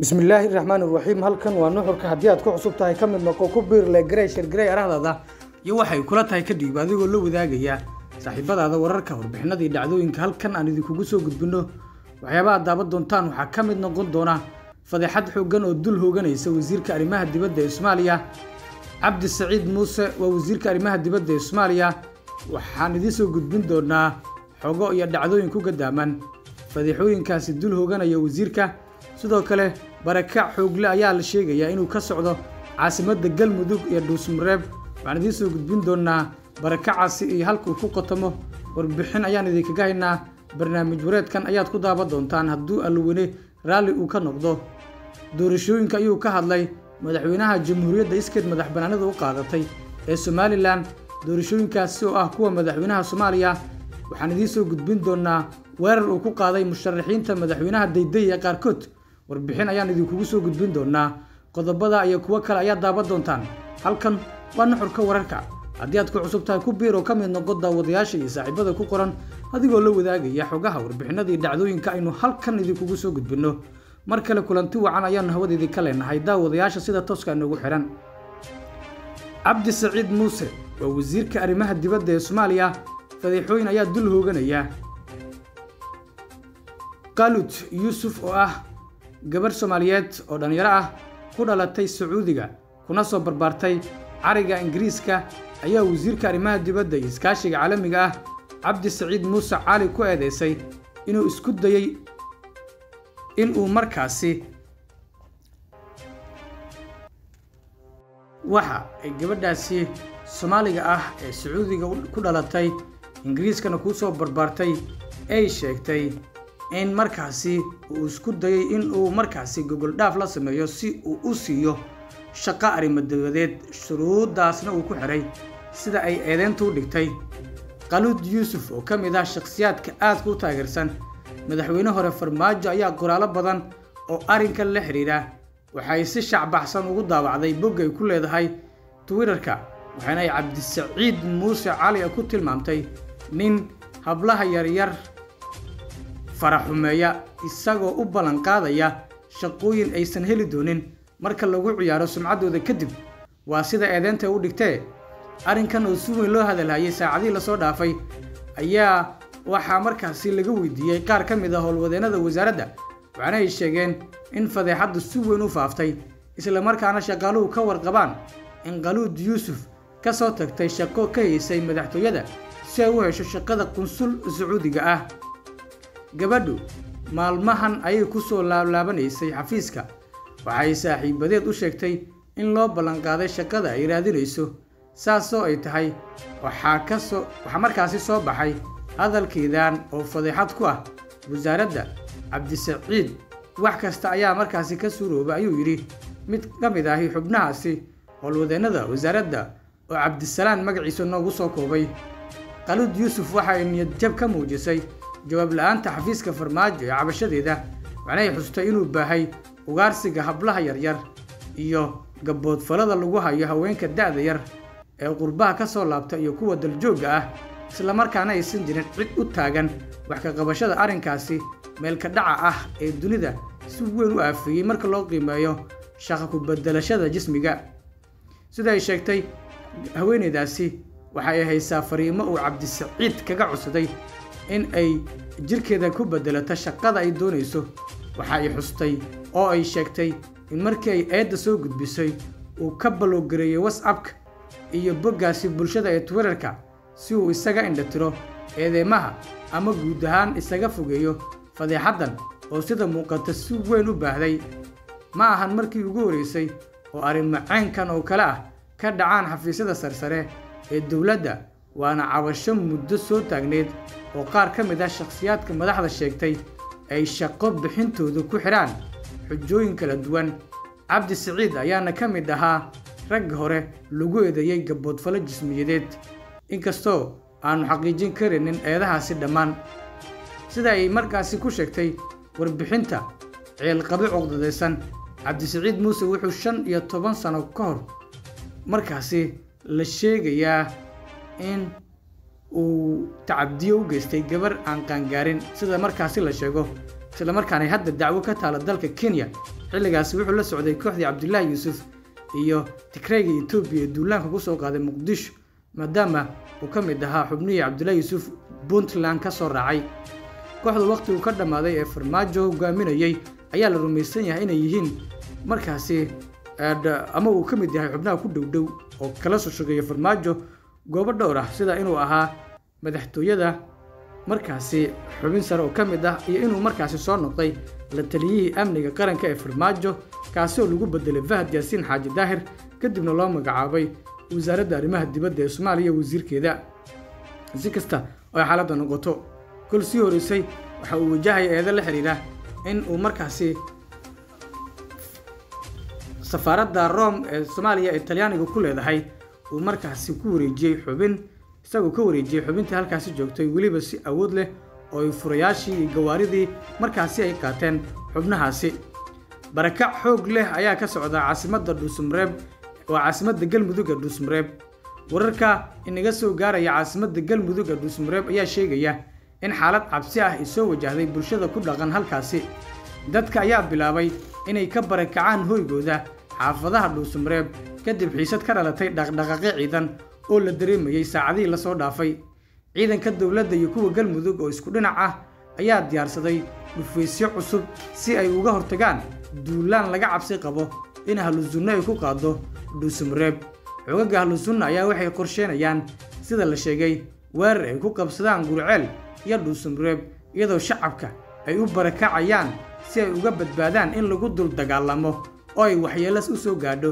bismillaahi raxmaani raxiim halkan waa nuxurka haddii aad ku cusub tahay ka mid noqo ku biirle garey shirgarey arahdaada iyo waxay kula tahay kadib adigoo la wadaagaya saaxiibadaada wararka warbixinadii dhacdooyinka. Halkan aan idinkugu soo gudbinno waxyaabaha daaban doontaan waxaa ka mid noqon doona fadeexad xooggan oo dul hooganaysa wasiirka arrimaha dibadda ee soomaaliya cabdi saciid muuse waa wasiirka arrimaha dibadda ee soomaaliya. Waxaan idiin soo gudbin doonaa xogo iyo dhacdooyin ku gadaaman. Fadeexooyinkaasi dul hooganaya wasiirka sidoo kale barakac xoogle ayaa la sheegayaa inuu ka socdo caasimadda galmudug iyo dhuusmareeb waxaan idiin soo gudbin doonaa barakacaasi iyo halkuu ku qotamo. Warbixin ayaan idinkaga haynaa barnaamij wareedkan ayaad ku daaban doontaan hadduu alweyne raalli uu ka noqdo. Doorashooyinka ayuu ka hadlay. Madaxweynaha jamhuuriyadda iskeed madax banaanida u qaadatay. Ee somalilan doorashooyinkaasi oo ah kuwa madaxweynaha soomaaliya. Waxaan idiin soo gudbin doonaa weerar uu ku qaaday musharaxiinta madaxweynaha dayday ee qaarkood warbixin ayaan idinkugu soo gudbin doonaa qodobada iyo kuwo kale ayaad daaban doontaan. Halkan waa nuxurka wararka. Haddii aad ku cusub tahay ku biir oo ka mid noqo daawadayaasha iyo saaxiibada ku qoran adigoo la wadaagaya xogaha warbixinadii dhacdooyinka aynu halkan idinkugu soo gudbinno. Mar kale kulanti wacan ayaanu hawada idinka leenahay daawadayaasha sida tooska noogu xihan cabdi saciid muuse waa wasiirka arrimaha dibadda ee soomaaliya. Fadeexooyin ayaa dul hooganaya. Khalud yuusuf oo ah gabarh soomaaliyeed oo dhallinyaro ah ku dhalatay sacuudiga kuna soo barbaartay cariga ingiriiska ayaa wasiirka arrimaha dibadda iyo iskaashiga caalamiga ah cabdi saciid muuse cali ku eedeysay inuu isku dayey inuu markaasi waxa ay gabadhaasi soomaaliga ah ee sacuudiga ku dhalatay ingiriiskana kuu soo barbaartay ay sheegtay in markaasi uu isku dayey inuu markaasi gogoldhaaf la sameeyo si uu u siiyo shaqo arrimo dabadeed shuruuddaasna uu ku xiray sida ay eedeyntu u dhigtay. Khaluud yuusuf oo ka mid ah shakhsiyaadka aadka u taageersan madaxweyne hore farmaajo ayaa qoraallo badan oo arrinkan la xidhiidha waxay si shacbaxsan ugu daawacday bog ay ku leedahay twitterka waxaana ay cabdisaciid muuse cali ku tilmaamtay nin hablaha yaryar faraxumeeya isagoo u ballanqaadaya shaqooyin aysan heli doonin. Marka lagu ciyaaro sumcaddooda kadib waa sida eedeynta u dhigtee. Arrinkan oo si weyn loo hadalhayay saacadihii la soo dhaafay ayaa waxaa markaasi laga weydiiyey qaar ka mid ah howlwadeennada wasaaradda waxaana ay sheegeen in fadeexaddu si weyn u faaftay islamarkaana shaqaaluhu ka warqabaan in khaluud yuusuf ka soo tagtay shaqo ka haysay madaxtooyada si ay u hesho shaqada qunsul sacuudiga ah gabadhu maalmahan ayay ku soo laablaabanaysay xafiiska. Waxay saaxiibadeed u sheegtay in loo ballanqaaday shaqada ay raadinayso saasoo ay tahay waxaa ka soo waxaa markaasi soo baxay hadalkeedan oo fadeexad ku ah wasaaradda cabdisaciid wax kasta ayaa markaasi ka suurooba ayuu yidhi. Mid ka mid ahi xubnahaasi howlwadeennada wasaaradda oo cabdisalaan magaciisa noogu soo koobay. Khaluud yuusuf waxa ay niyadjab ka muujisay jawaab la'aanta xafiiska farmaajo ee cabashadeeda waxnay xustay inuu baahay ugaarsiga hablaha yaryar iyo gaboodfalada lagu hayo haweenka da'da yar ee qurbaha ka soo laabta iyo kuwa daljoogga ah islamarkaana aysan jirin cid u taagan wax ka qabashada arrinkaasi meelka dhaca ah ee dunida si weyn u aafeeyey marka loo qiimeeyo shaqa ku bedelashada jismiga. Sida ay sheegtay haweeneydaasi waxa ay haysaa fariimo uu cabdisaciid kaga codsaday in ay jirkeeda ku bedelato shaqada ay doonayso. Waxa ay xustay oo ay sheegtay in markii ay eedda soo gudbisay uu ka balowgareeyey whatsappka iyo boggaasi bulshada ee twitterka si uu isaga indhatiro eedeymaha ama guud ahaan isaga fogeeyo fadeexaddan oo sida muuqata si weyn u baahday. Ma ahan markii ugu horraysay oo arrimo caynkan oo kale ah ka dhacaan xafiisyada sarsare ee dowladda waana cabasho muddo soo taagneed oo qaar ka mid ah shakhsiyaadka madaxda sheegtay ay shaqo bixintooda ku xidhaan xujooyin kala duwan. Cabdi siciid ayaana ka mid ahaa ragga hore lagu eedeeyey gaboodfalo jismiyadeed. Inkastoo aanu xaqiijin karaynin eedahaasi dhammaan sida ay markaasi ku sheegtay warbixinta ceelqabi cuqdadaysan. Cabdisiciid muuse wuxuu shan iyo toban sano ka hor markaasi la sheegayaa in uu tacabdiyo u geystay gabar aan qaangaarin sida markaasi la sheego. Islamarkaana hadda dacwo ka taala dalka kenya xilligaasi wuxuu la socday kooxdii cabdulaahi yuusuf iyo tigreyga etoobiya ee duulaanka ku soo qaaday muqdisho maadaama uu ka mid ahaa xubnihii cabdulaahi yuusuf puntland ka soo raacay. Kooxda wakhtigu ka dhammaaday ee farmaajo hogaaminayey ayaa la rumaysan yahay inay yihiin markaasi ama uu ka mid yahay xubnaha ku dhowdhow oo kala soo shogeeya farmaajo goobo dhowr ah sida inuu ahaa madaxtooyada markaasi xubin sare oo ka mid ah iyo inuu markaasi soo noqday la taliyihii amniga qaranka ee farmaajo kaasi oo lagu bedelay fahad yaasiin xaaji daahir kadibna loo magacaabay wasaaradda arrimaha dibadda ee soomaaliya wasiirkeeda. Si kasta oo ay xaaladda noqoto kol sii horeysay waxa uu wajahaya eedo la xidhiidha in uu markaasi safaaradda rome ee soomaaliya ee talyaaniga ku leedahay uu markaasi ku wareejiyey xubin isagoo ka wareejiyey xubintii halkaasi joogtay weliba si awood leh oo ay furayaashii iyo gawaaridii markaasi ay qaateen xubnahaasi. Barakac xoog leh ayaa ka socda caasimadda dhuusumreeb waa caasimadda galmudug ee dhuusumreeb wararka inaga soo gaaraya caasimadda galmudug ee dhuusumreeb ayaa sheegaya in xaalad cabsi ah ay soo wajahday bulshada ku dhaqan halkaasi. Dadka ayaa bilaabay inay ka barakacaan hoygooda xaafadaha dhuusumreeb kadib xiisad ka dhalatay dhaqdhaqaaqyo ciidan oo la dareemayey saacadihii la soo dhaafay. Ciidanka dowladda iyo kuwa galmudug oo isku dhinac ah ayaa diyaarsaday dhufaysyo cusub si ay uga hortagaan duulaan laga cabsi qabo in ahlusunno ay ku qaado dhuusumreeb xoogagga ahlusunna ayaa waxay qorsheenayaan sida la sheegay weerar ay ku qabsadaan gurceel iyo dhuusumreeb iyadoo shacabka ay u barakacayaan si ay uga badbaadaan in lagu dul dagaalamo oo ay waxyeelas u soo gaadho.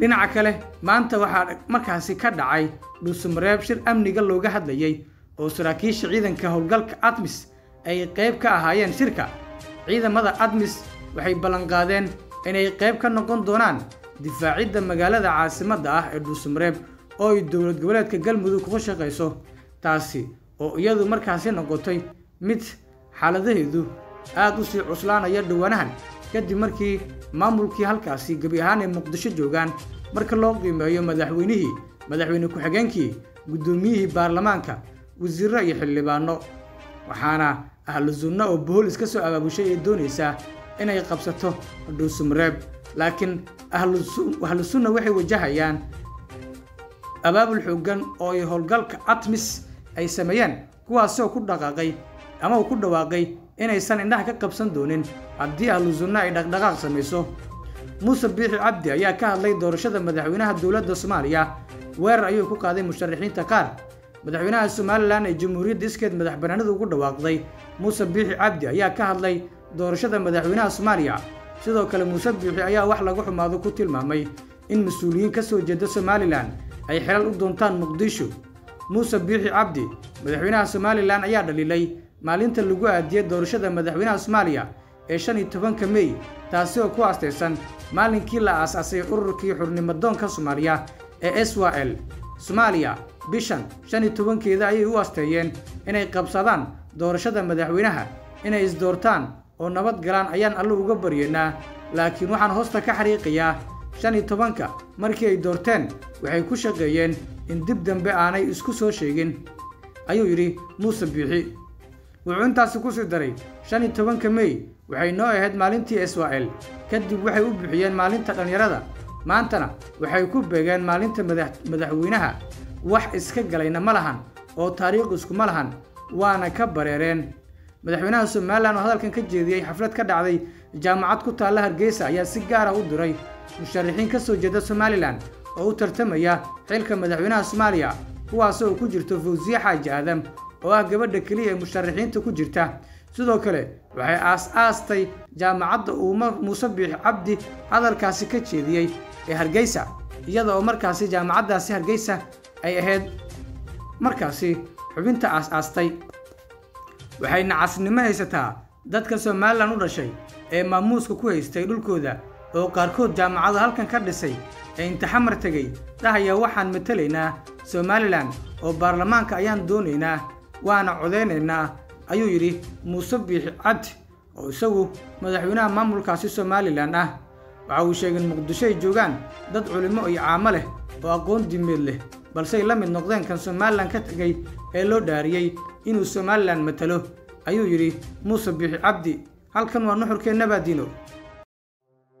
Dhinaca kale maanta waxaa markaasi ka dhacay dhuusumreeb shir amniga looga hadlayey oo saraakiisha ciidanka howlgalka admis ay qayb ka ahaayeen shirka. Ciidamada admis waxay ballanqaadeen inay qayb ka noqon doonaan difaacidda magaalada caasimadda ah ee dhuusumreeb oo ay dowlad goboleedka galmudug ku shaqayso taasi oo iyadu markaasi noqotay mid xaaladaheedu aad u sii cuslaanaya dhowaanahan kadib markii maamulkii halkaasi gebi ahaan ay muqdisho joogaan marka loo qiimeeyo madaxweynihii madaxweyne ku-xigeenkii guddoomiyihii baarlamaanka wasiirro iyo xildhibaano. Waxaana ahlu sunno oo boolis ka soo abaabushay ee doonaysaa inay qabsato dhuusumreeb laakiin ahlu sunna waxay wajahayaan abaabul xooggan oo ay howlgalka atmis ay sameeyeen kuwaasoo ku dhaqaaqay ama uu ku dhawaaqay inaysan indhaha ka qabsan doonin. Haddii ahlu sunna ay dhaqdhaqaaq samayso muuse biixi cabdi ayaa ka hadlay doorashada madaxweynaha dowladda soomaaliya. Weerar ayuu ku qaaday musharaxiinta qaar. Madaxweynaha somalilan ee jamhuuriyadda iskeed madax banaanida ugu dhawaaqday muuse biixi cabdi ayaa ka hadlay doorashada madaxweynaha soomaaliya. Sidoo kale muuse biixi ayaa wax lagu xumaado ku tilmaamay in mas'uuliyiin ka soo jeeda somalilan ay xelal u doontaan muqdisho. Muuse biixi cabdi madaxweynaha somalilan ayaa dhaliilay maalinta lagu aadiyey doorashada madaxweynaha soomaaliya ee shan iyo tobanka mey taasi oo ku aastaysan maalinkii la aas-aasay ururkii xurnimadoonka soomaaliya ee s w l. Soomaaliya bishan shan iyo tobankeeda ayay u asteeyeen inay qabsadaan doorashada madaxweynaha inay isdoortaan oo nabad galaan ayaan alle uga baryeynaa laakiin waxaan hoosta ka xariiqayaa shan iyo tobanka markii ay doorteen waxay ku shaqeeyeen in dib dambe aanay isku soo sheegin ayuu yidhi muuse biixi wuxuu intaasi ku sii daray shan iyo tobanka mey waxay noo ahayd maalintii israa'el kadib waxay u bixiyeen maalinta dhallinyarada. Maantana waxay ku beegeen maalinta madaxweynaha. Wax iska galayna ma lahan oo taariikh iskuma lahan waana ka bareereen. Madaxweynaha somalilan oo hadalkan ka jeediyey xaflad ka dhacday jaamacad ku taalla hargeysa ayaa si gaar ah u diray musharaxiin ka soo jeeda somalilan oo u tartamaya xilka madaxweynaha soomaaliya kuwaasoo ku jirto fawsiye xaaji aadam oo ah gabadha keliya ee musharaxiinta ku jirta. Sidoo kale waxay aas-aastay jaamacadda uuma muuse biix cabdi hadalkaasi ka jeediyey ee hargeysa iyada oo markaasi jaamacaddaasi hargeysa ay ahayd markaasi xubinta aas-aastay waxay nacasnimo haysataa dadka somalilan u dhashay ee maamuuska ku haystay dhulkooda oo qaarkood jaamacado halkan ka dhisay ee intixamar tegey dhahaya waxaan matelaynaa somalilan oo baarlamaanka ayaan doonaynaa waana codaynaynaa ayuu yidhi muuse biixi cabdi oo isagu madaxweynaha maamulkaasi somalilan ah. Waxa uu sheegay in muqdisho ay joogaan dad culimmo iyo caamo leh oo aqoon dimeed leh balse ay la mid noqdeen kan somalilan ka tegay ee loo dhaariyey inuu somalilan matalo ayuu yidhi muuse biixi cabdi. Halkan waa nuxurkeenna baadiino